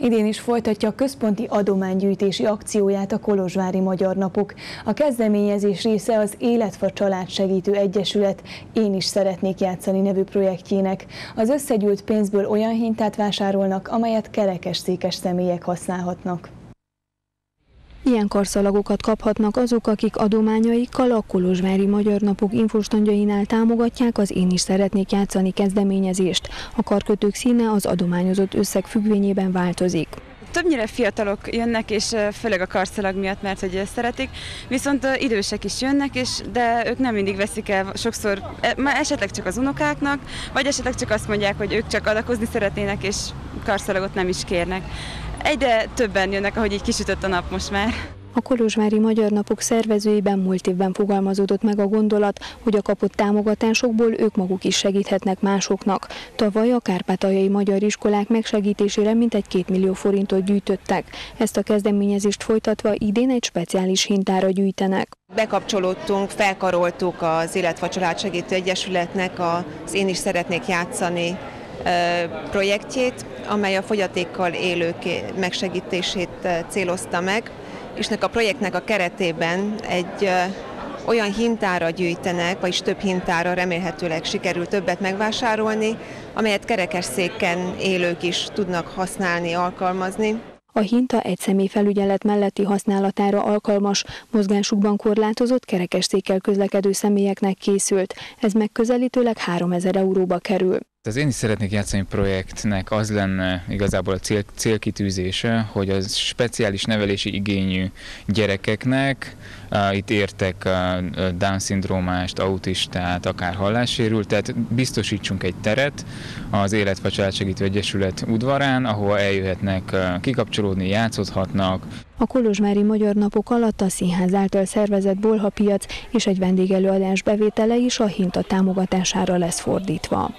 Idén is folytatja a központi adománygyűjtési akcióját a Kolozsvári Magyar Napok. A kezdeményezés része az Életfa Család Segítő Egyesület Én is szeretnék játszani nevű projektjének. Az összegyűlt pénzből olyan hintát vásárolnak, amelyet kerekes székes személyek használhatnak. Ilyen karszalagokat kaphatnak azok, akik adományaikkal a Kolozsvári Magyar Napok infostandjainál támogatják az Én is szeretnék játszani kezdeményezést. A karkötők színe az adományozott összeg függvényében változik. Többnyire fiatalok jönnek, és főleg a karszalag miatt, mert hogy szeretik, viszont idősek is jönnek, és de ők nem mindig veszik el, sokszor e, esetleg csak az unokáknak, vagy esetleg csak azt mondják, hogy ők csak adakozni szeretnének, és karszalagot nem is kérnek. Egyre többen jönnek, ahogy így kisütött a nap most már. A Kolozsvári Magyar Napok szervezőiben múlt évben fogalmazódott meg a gondolat, hogy a kapott támogatásokból ők maguk is segíthetnek másoknak. Tavaly a kárpátaljai magyar iskolák megsegítésére mintegy két millió forintot gyűjtöttek. Ezt a kezdeményezést folytatva idén egy speciális hintára gyűjtenek. Bekapcsolódtunk, felkaroltuk az Életfa Család Segítő Egyesületnek az Én is szeretnék játszani projektjét, amely a fogyatékkal élők megsegítését célozta meg, és a projektnek a keretében egy olyan hintára gyűjtenek, vagyis több hintára remélhetőleg sikerül többet megvásárolni, amelyet kerekesszéken élők is tudnak használni, alkalmazni. A hinta egy személy felügyelet melletti használatára alkalmas, mozgásukban korlátozott kerekesszékkel közlekedő személyeknek készült. Ez megközelítőleg 3000 euróba kerül. Az Én is szeretnék játszani projektnek az lenne igazából a cél, célkitűzése, hogy az speciális nevelési igényű gyerekeknek, uh, itt értek uh, Down-szindrómást, autistát, akár hallássérült, tehát biztosítsunk egy teret az Életfa Családsegítő Egyesület udvarán, ahol eljöhetnek uh, kikapcsolódni, játszhatnak. A Kolozsmári Magyar Napok alatt a színház által szervezett bolhapiac és egy vendégelőadás bevétele is a hinta támogatására lesz fordítva.